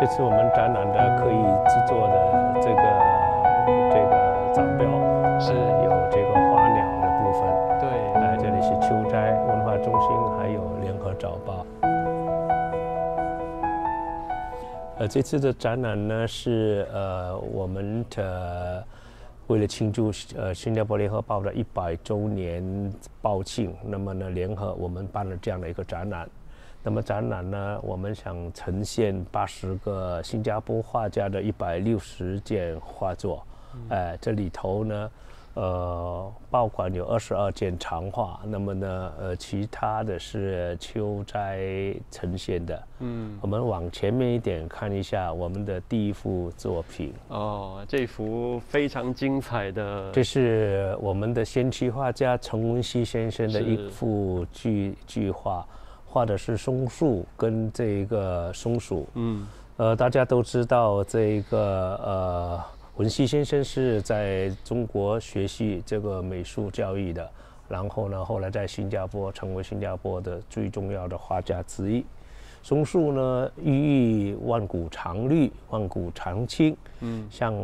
这次我们展览的刻意制作的这个这个展标是有这个花鸟的部分，对，呃，这里是秋斋文化中心，还有联合早报。呃，这次的展览呢是呃我们的为了庆祝呃新加坡联合报的一百周年报庆，那么呢联合我们办了这样的一个展览。那么展览呢，我们想呈现八十个新加坡画家的一百六十件画作，哎、这里头呢。呃，爆款有二十二件长画，那么呢，呃，其他的是秋斋呈现的。嗯，我们往前面一点看一下我们的第一幅作品，哦，这幅非常精彩的，这是我们的先驱画家陈文熙先生的一幅巨巨画，画的是松树跟这个松鼠。嗯，呃，大家都知道这个呃，文熙先生是在中国学习这个美术教育的，然后呢，后来在新加坡成为新加坡的最重要的画家之一。松树呢，寓意万古长绿，万古长青，嗯，像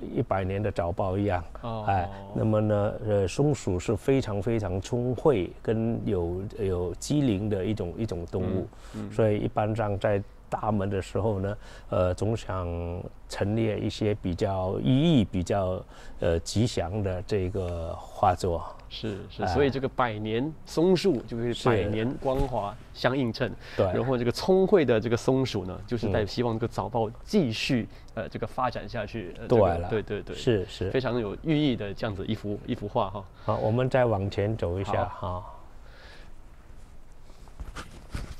一百年的早报一样。哦。哎，那么呢，呃，松鼠是非常非常聪慧跟有有机灵的一种一种动物，所以一般上在大门的时候呢，呃，总想陈列一些比较寓意比较呃吉祥的这个画作。是是，哎所以这个百年松树就是是百年光华相映衬，对然后这个聪慧的这个松鼠呢，就是在嗯希望这个早报继续呃这个发展下去，呃这个对了，对对对，是是非。常有寓意的这样子一幅一幅画哈。好，我们再往前走一下哈。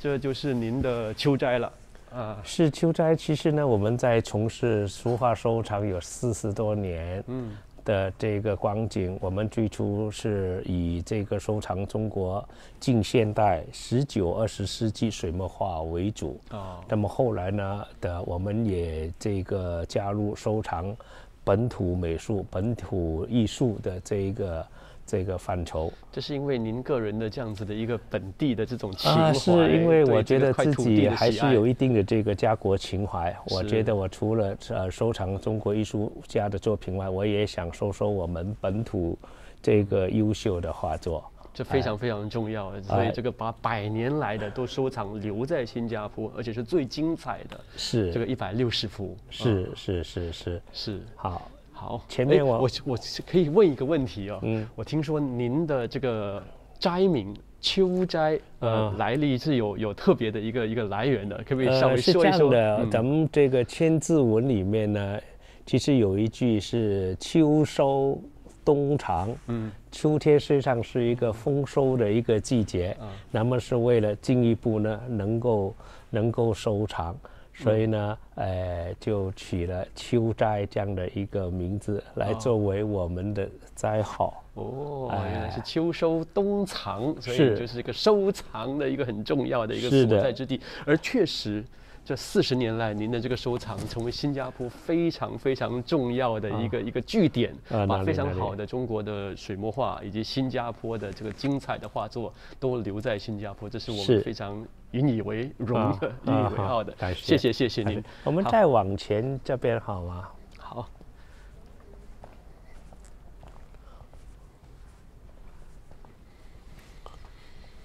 这就是您的秋斋了，啊，是秋斋，其实呢，我们在从事书画收藏有四十多年，嗯，的这个光景，我们最初是以这个收藏中国近现代十九、二十世纪水墨画为主。哦，那么后来呢的，我们也这个加入收藏本土美术、本土艺术的这一个这个范畴。这是因为您个人的这样子的一个本地的这种情怀，啊，是因为我觉得自己还是有一定的这个家国情怀。我觉得我除了呃收藏中国艺术家的作品外，我也想收收我们本土这个优秀的画作。这非常非常重要，所以哎这个把百年来的都收藏留在新加坡，而且是最精彩的是。这个一百六十幅，是是是是，是好，好。前面我哎我我可以问一个问题哦，嗯我听说您的这个斋名秋斋，呃，嗯来历是有有特别的一个一个来源的，可不可以稍呃，微说一说？这样的，嗯咱们这个千字文里面呢，其实有一句是秋收冬藏。嗯秋天实际上是一个丰收的一个季节，嗯那么是为了进一步呢能够能够收藏，所以呢，呃，就取了秋斋这样的一个名字来作为我们的斋号。哦，哎原来是秋收冬藏，所以就是一个收藏的一个很重要的一个所在之地。而确实，这四十年来，您的这个收藏成为新加坡非常非常重要的一个、一个据点，啊把非常好的中国的水墨画以及新加坡的这个精彩的画作都留在新加坡，这是我们非常引以为荣啊的、引以为傲的。谢谢谢谢您。我们再往前这边好吗？好，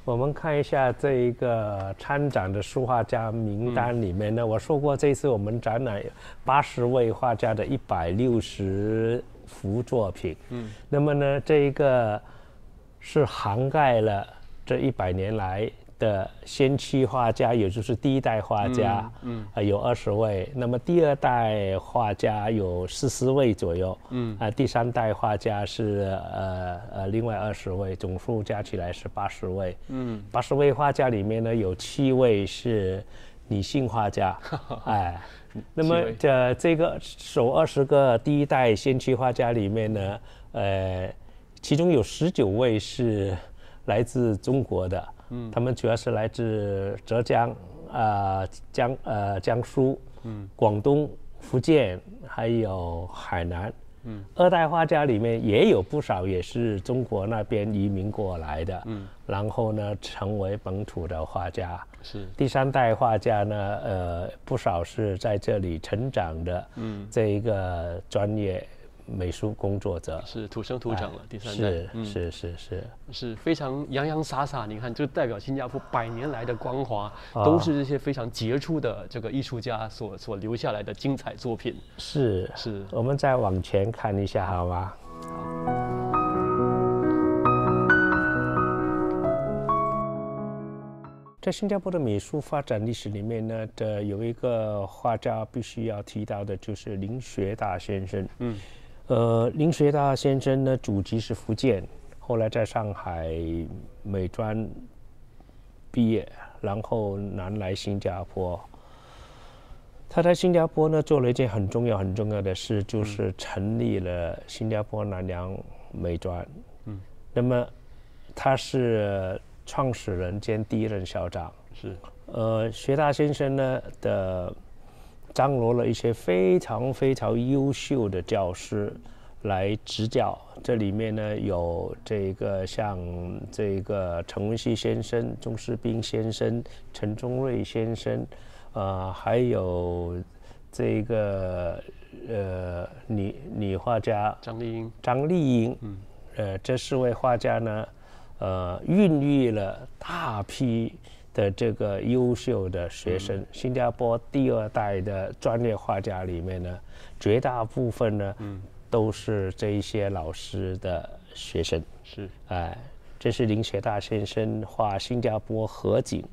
我们看一下这一个参展的书画家名单里面呢，我说过这次我们展览有八十位画家的一百六十幅作品。嗯，那么呢，这一个是涵盖了这一百年来的先驱画家，也就是第一代画家，嗯，呃，有二十位。那么第二代画家有四十位左右，嗯，啊、第三代画家是呃呃另外二十位，总数加起来是八十位。嗯，八十位画家里面呢，有七位是女性画家，哎。那么这这个首二十个第一代先驱画家里面呢，呃，其中有十九位是来自中国的，嗯，他们主要是来自浙江、啊、江呃江苏、嗯、广东、福建，还有海南。嗯，二代画家里面也有不少也是中国那边移民过来的，嗯，然后呢成为本土的画家。是。第三代画家呢，呃，不少是在这里成长的，嗯，这一个专业美术工作者，是土生土长了。第三代是是是是是非常洋洋洒洒。你看，就代表新加坡百年来的光华，都是这些非常杰出的这个艺术家所所留下来的精彩作品。是是，我们再往前看一下，好吗？在新加坡的美术发展历史里面呢，的有一个画家必须要提到的，就是林学大先生。嗯，呃，林学大先生呢，祖籍是福建，后来在上海美专毕业，然后南来新加坡。他在新加坡呢，做了一件很重要、很重要的事，就是成立了新加坡南洋美专。嗯，那么他是。创始人兼第一任校长是，呃，学大先生呢的张罗了一些非常非常优秀的教师来执教，这里面呢有这个像这个陈文熙先生、钟世斌先生、陈忠瑞先生，呃，还有这个呃女女画家张丽英，张丽英，嗯，呃，这四位画家呢。呃，孕育了大批的这个优秀的学生。新加坡第二代的专业画家里面呢，绝大部分呢，都是这一些老师的学生。是，哎，这是林学大先生画新加坡河景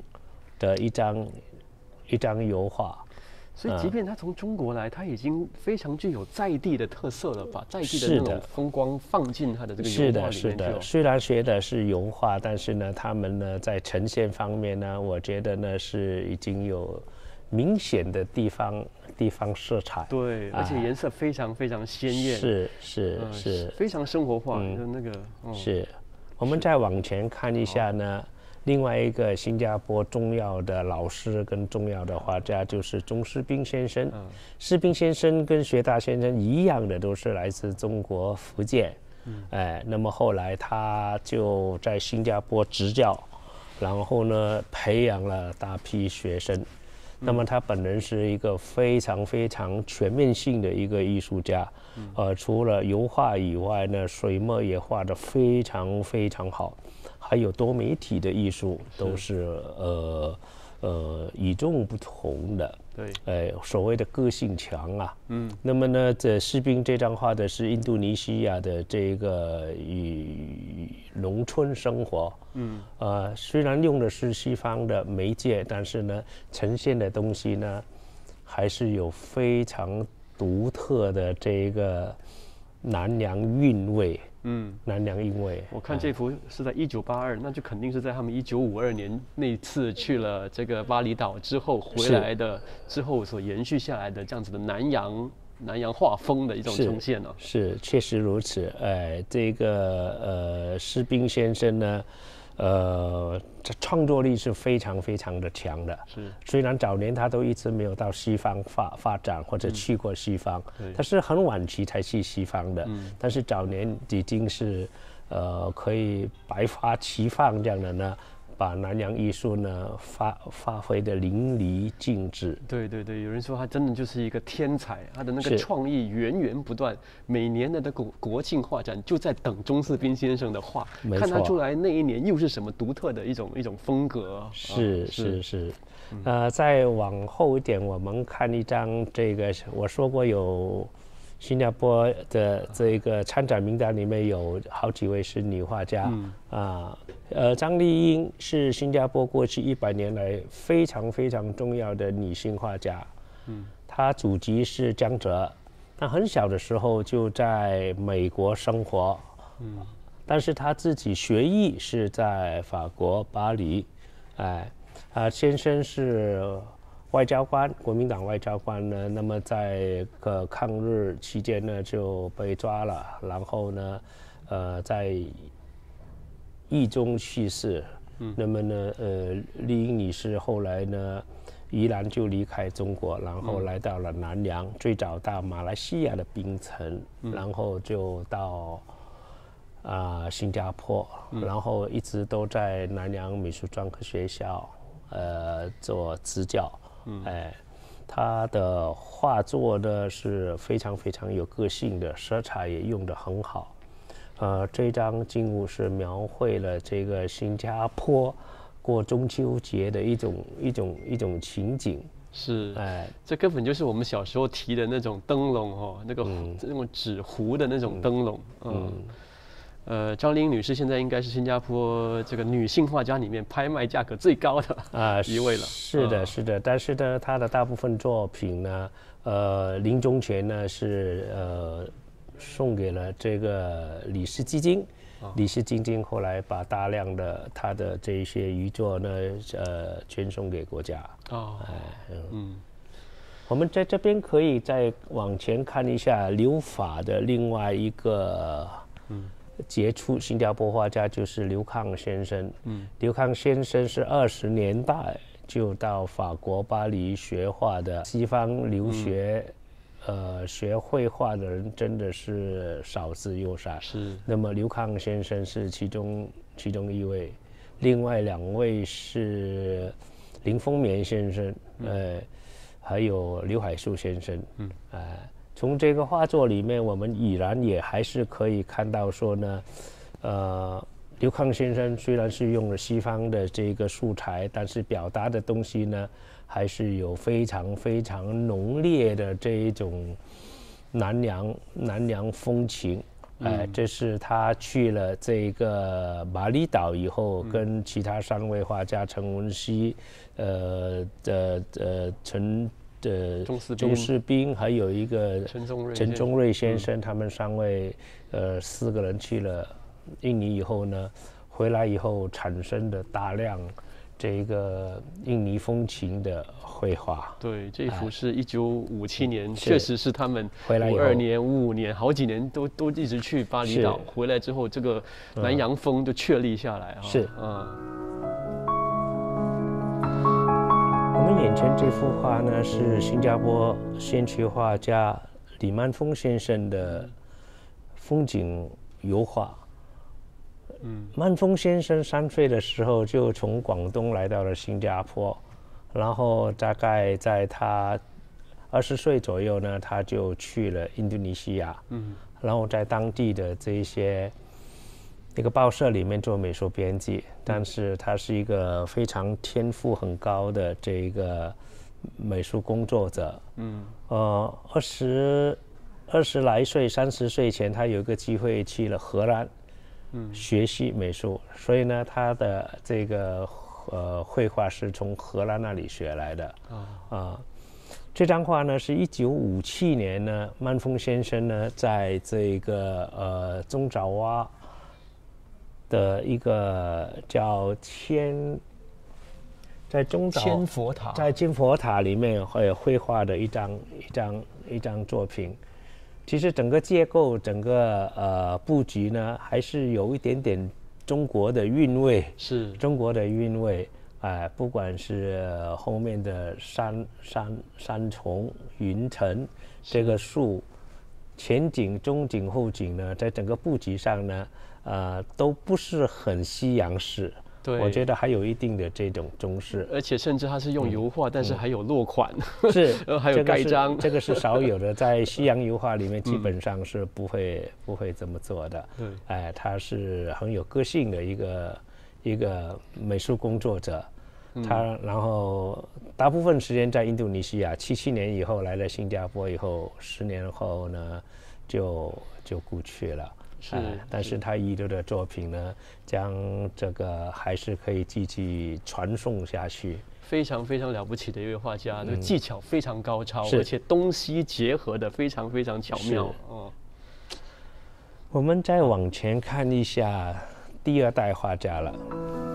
的一张一张油画。所以，即便他从中国来，他已经非常具有在地的特色了，把在地的那种风光放进他的这个油画里面是的，是的。虽然学的是油画，但是呢，他们呢在呈现方面呢，我觉得呢是已经有明显的地方地方色彩。对，而且颜色非常非常鲜艳。是是是，非常生活化。的那个，是。我们再往前看一下呢。另外一个新加坡重要的老师跟重要的画家就是钟士斌先生。士斌先生跟学大先生一样的，都是来自中国福建。哎，那么后来他就在新加坡执教，然后呢，培养了大批学生。那么他本人是一个非常非常全面性的一个艺术家。呃，除了油画以外呢，水墨也画得非常非常好。还有多媒体的艺术都是呃呃与众不同的，对，哎，所谓的个性强啊，嗯，那么呢，这士兵这张画的是印度尼西亚的这个与农村生活，嗯，呃，虽然用的是西方的媒介，但是呢，呈现的东西呢，还是有非常独特的这个南洋韵味。嗯，南梁因为我看这幅是在一九八二，那就肯定是在他们一九五二年那次去了这个巴厘岛之后回来的之后所延续下来的这样子的南洋南洋画风的一种呈现呢。是，确实如此。哎，这个呃，士兵先生呢。呃，这创作力是非常非常的强的。是，虽然早年他都一直没有到西方发发展或者去过西方，他是很晚期才去西方的。嗯，但是早年已经是，呃，可以百花齐放这样的呢。把南洋艺术呢发发挥的淋漓尽致。对对对，有人说他真的就是一个天才，他的那个创意源源不断。每年的那个国庆画展就在等钟四斌先生的画，看他出来那一年又是什么独特的一种一种风格。是是是，呃，再往后一点，我们看一张这个，我说过有。新加坡的这个参展名单里面有好几位是女画家。啊，呃，张丽英是新加坡过去一百年来非常非常重要的女性画家，嗯，她祖籍是江浙，她很小的时候就在美国生活，嗯，但是她自己学艺是在法国巴黎，哎，啊，先生是。外交官，国民党外交官呢？那么在个抗日期间呢，就被抓了，然后呢，呃，在狱中去世。嗯。那么呢，呃，丽英女士后来呢，依然就离开中国，然后来到了南洋，最早到马来西亚的槟城，然后就到啊新加坡，然后一直都在南洋美术专科学校。呃做支教，哎，他的画作呢是非常非常有个性的，色彩也用得很好。呃，这张静物是描绘了这个新加坡过中秋节的一种一种一种情景。是，哎，这根本就是我们小时候提的那种灯笼哦，那个那种纸糊的那种灯笼。嗯，呃，张玲女士现在应该是新加坡这个女性画家里面拍卖价格最高的啊 一位了。是的，是的，但是呢，她的大部分作品呢，呃，临终前呢是呃。送给了这个李氏基金，李氏基金后来把大量的他的这一些遗作呢，呃，捐送给国家。哦，哎，嗯，我们在这边可以再往前看一下留法的另外一个，嗯，杰出新加坡画家就是刘康先生。嗯，刘康先生是二十年代就到法国巴黎学画的，西方留学。呃，学绘画的人真的是少之又少。是。那么刘康先生是其中其中一位，另外两位是林风眠先生，呃，还有刘海树先生。嗯。啊，从这个画作里面，我们已然也还是可以看到说呢，呃，刘康先生虽然是用了西方的这个素材，但是表达的东西呢。还是有非常非常浓烈的这一种南洋南洋风情，哎，这是他去了这个马里岛以后，跟其他三位画家陈文熙、呃的呃陈的钟世斌，还有一个陈宗瑞陈宗瑞先生，他们三位呃四个人去了印尼以后呢，回来以后产生的大量。这个印尼风情的绘画，对，这幅是一九五七年，确实是他们回来五二年、五五年，好几年都都一直去巴厘岛，回来之后，这个南洋风就确立下来啊。是，嗯。我们眼前这幅画呢，是新加坡先驱画家李曼峰先生的风景油画。嗯，曼峰先生三岁的时候就从广东来到了新加坡，然后大概在他二十岁左右呢，他就去了印度尼西亚，嗯，然后在当地的这一些一个报社里面做美术编辑，但是他是一个非常天赋很高的这一个美术工作者，嗯，呃，二十二十来岁、三十岁前，他有一个机会去了荷兰。嗯学习美术，所以呢，他的这个呃绘画是从荷兰那里学来的啊。啊，这张画呢，是一九五七年呢，曼峰先生呢，在这个呃中爪哇的一个叫千，在中岛千佛塔，在金佛塔里面会绘画的一张一张一张作品。其实整个结构、整个呃布局呢，还是有一点点中国的韵味。是中国的韵味，哎，不管是后面的山山山重、云层，这个树，前景、中景、后景呢，在整个布局上呢，呃，都不是很西洋式。对，我觉得还有一定的这种中式，而且甚至它是用油画，但是还有落款，是，还有盖章，这个是少有的，在西洋油画里面基本上是不会不会这么做的。对，哎，他是很有个性的一个一个美术工作者，他然后大部分时间在印度尼西亚，七七年以后来了新加坡以后，十年后呢就就故去了。是，但是他遗留的作品呢，将这个还是可以继续传送下去。非常非常了不起的一位画家，那个技巧非常高超，而且东西结合的非常非常巧妙。哦，我们再往前看一下第二代画家了。